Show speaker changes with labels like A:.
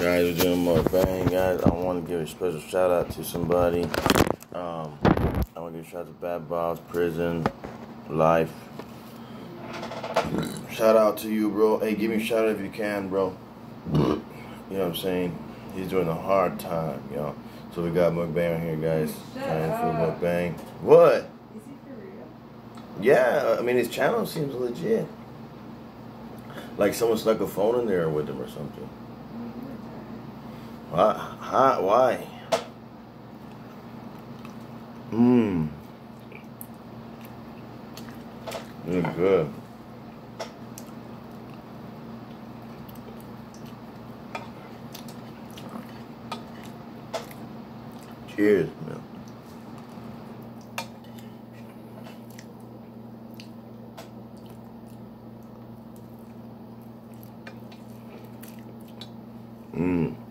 A: Guys, we're doing mukbang, guys. I want to give a special shout out to somebody. Um, I want to give a shout out to Badd Bobs, Prison, Life. Shout out to you, bro. Hey, give me a shout out if you can, bro. You know what I'm saying? He's doing a hard time, you know. So we got mukbang here, guys. For mukbang. What?
B: Is he for real?
A: Yeah, I mean his channel seems legit. Like someone stuck a phone in there with him or something. Why? Hi, why? Mmm. Good. Cheers, man. Mmm.